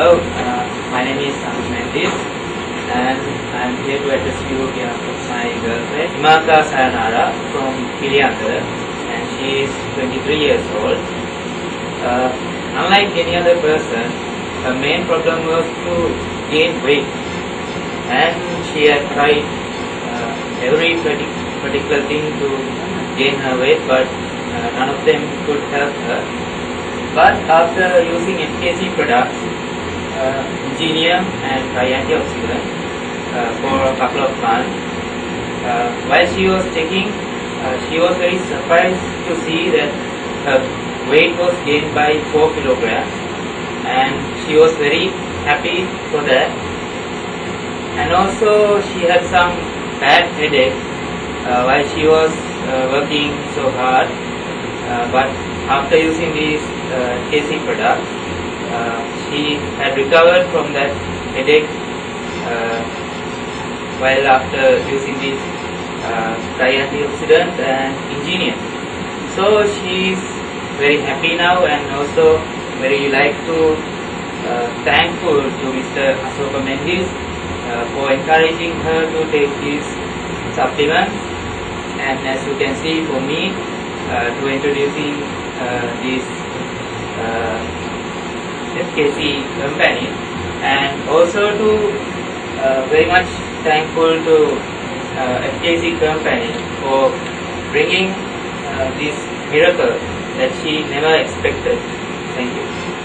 Hello, uh, my name is Anuj Mendis and I'm here to address you here with my girlfriend Himaka Sayanara from Kilianda and she is 23 years old. Uh, unlike any other person, her main problem was to gain weight and she had tried uh, every particular thing to gain her weight but uh, none of them could help her. But after using FKC products, Ingenium and Tri-Antioxidant uh, for a couple of months, uh, while she was taking, uh, she was very surprised to see that her weight was gained by 4 kilograms and she was very happy for that. And also she had some bad headache uh, while she was uh, working so hard. Uh, but after using these uh, KC products, uh, she had recovered from that headache uh, while after using these uh, antioxidant and Ingenium. So she is very happy now and also very like to uh, thankful to Mr. Asoka Mendis uh, for encouraging her to take these supplements and as you can see for me uh, to introducing uh, this FKC company and also to uh, very much thankful to uh, FKC company for bringing uh, this miracle that she never expected. Thank you.